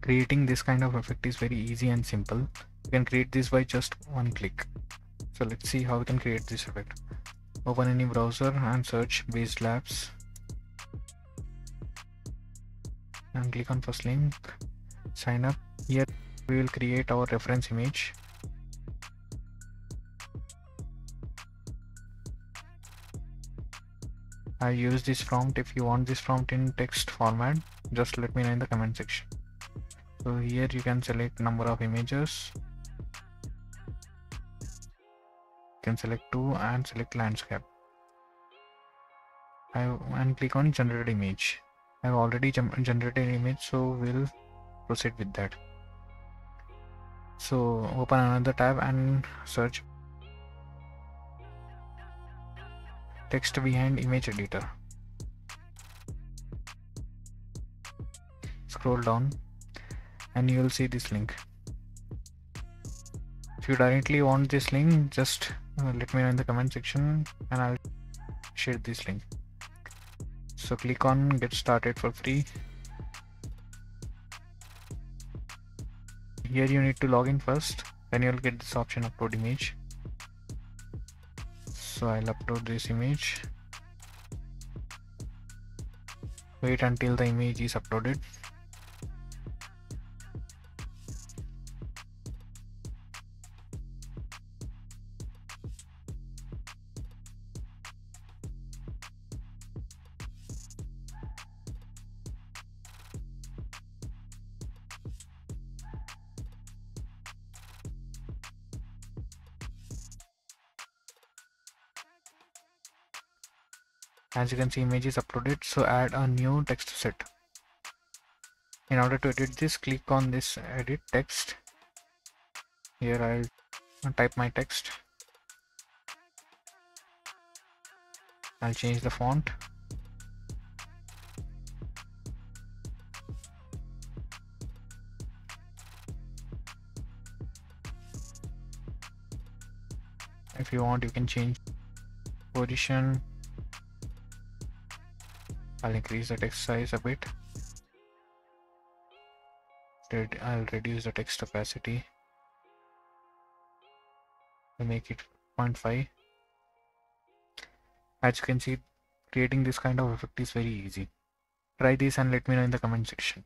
creating this kind of effect is very easy and simple. You can create this by just one click. So let's see how we can create this effect. Open any browser and search Based Labs. And click on first link. Sign up. Here we will create our reference image. I use this prompt. If you want this prompt in text format just let me know in the comment section so here you can select number of images. You can select two and select landscape. I and click on generate image. I've already generated image so we'll proceed with that. So open another tab and search text behind image editor. Scroll down and you will see this link. If you directly want this link just uh, let me know in the comment section and I'll share this link. So click on get started for free. Here you need to log in first then you'll get this option upload image. So I'll upload this image. Wait until the image is uploaded as you can see image is uploaded so add a new text set. In order to edit this click on this edit text. Here I'll type my text. I'll change the font. If you want you can change position I'll increase the text size a bit. I'll reduce the text opacity to make it 0.5 as you can see creating this kind of effect is very easy. Try this and let me know in the comment section